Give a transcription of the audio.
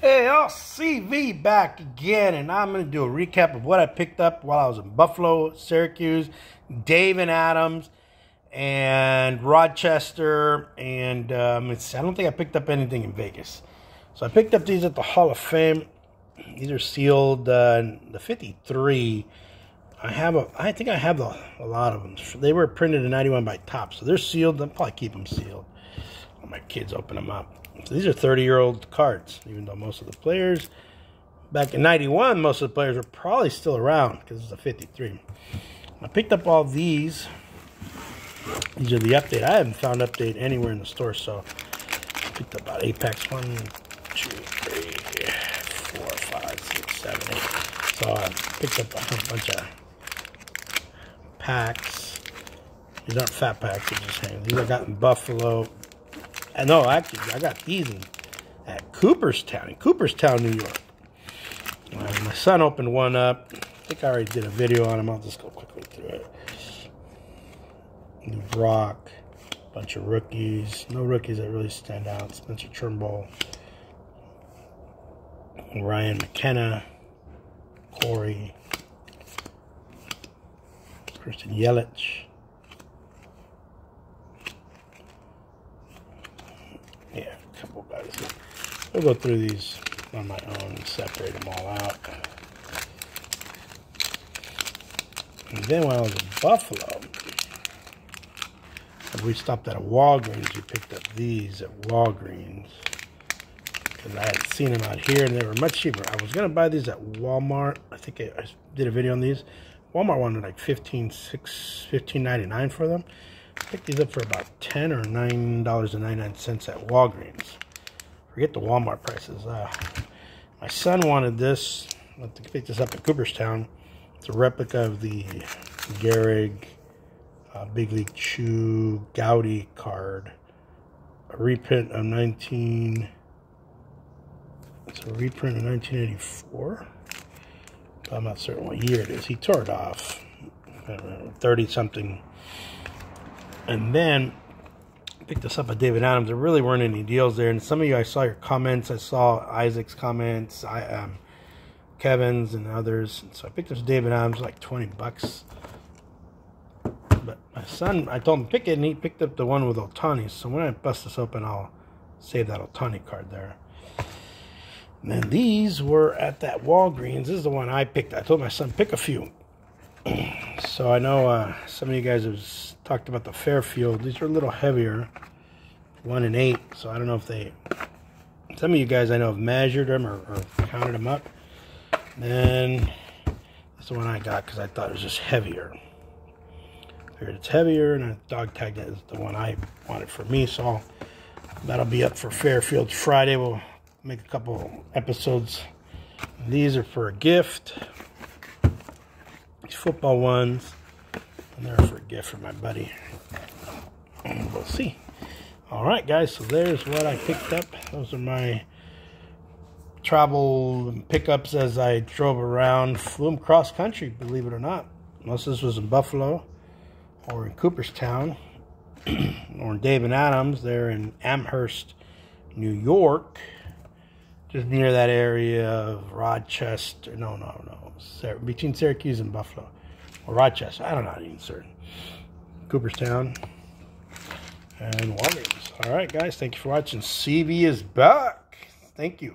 Hey, y'all, CV back again, and I'm going to do a recap of what I picked up while I was in Buffalo, Syracuse, Dave and Adams, and Rochester, and um, I don't think I picked up anything in Vegas. So I picked up these at the Hall of Fame. These are sealed. Uh, the 53. I have a. I think I have a, a lot of them. They were printed in 91 by Topps, so they're sealed. I'll probably keep them sealed. My kids open them up. So these are 30 year old cards, even though most of the players back in 91, most of the players were probably still around because it's a 53. I picked up all these. These are the update. I haven't found update anywhere in the store, so I picked up about eight packs. One, two, three, four, five, six, seven, eight. So I picked up a bunch of packs. These aren't fat packs, they're just. These I got in Buffalo, I know, actually, I got these in, at Cooperstown, in Cooperstown, New York. Uh, my son opened one up. I think I already did a video on them. I'll just go quickly through it. New Brock, bunch of rookies. No rookies that really stand out. Spencer Turnbull, Ryan McKenna, Corey, Christian Yelich. yeah, a couple guys. We'll go through these on my own and separate them all out. And then when I was in Buffalo, we stopped at a Walgreens. We picked up these at Walgreens because I had seen them out here and they were much cheaper. I was gonna buy these at Walmart. I think I, did a video on these. Walmart wanted like 15 6 15.99 for them. I picked these up for about 10 or $9.99 at Walgreens. Forget the Walmart prices. Uh, my son wanted this. I have to pick this up at Cooperstown. It's a replica of the Gehrig uh, Big League Chew Goudey card. A reprint of 19... It's a reprint of 1984. I'm not certain what year it is. He tore it off. 30-something and then picked this up at David Adams. There really weren't any deals there. And some of you, I saw your comments. I saw Isaac's comments, I, um, Kevin's, and others. And so I picked this David Adams, like 20 bucks. But my son, I told him pick it, and he picked up the one with Ohtani. So when I bust this open, I'll save that Ohtani card there. And then these were at that Walgreens. This is the one I picked. I told my son, pick a few. So I know uh, some of you guys have talked about the Fairfield. These are a little heavier, one and eight. So I don't know if they, some of you guys I know have measured them or, or counted them up. Then that's the one I got because I thought it was just heavier. Figured it's heavier, and I dog tagged it as the one I wanted for me. So that'll be up for Fairfield Friday. We'll make a couple episodes. These are for a gift. These football ones. And they're for a gift for my buddy. And we'll see. All right, guys. So there's what I picked up. Those are my travel pickups as I drove around. Flew them cross country, believe it or not. Of this was in Buffalo or in Cooperstown or in Dave and Adams. They're in Amherst, New York. Just near that area of Rochester. No, no, no. Between Syracuse and Buffalo or Rochester. I don't know, even certain. Cooperstown and Walgreens. All right, guys. Thank you for watching. CV is back. Thank you.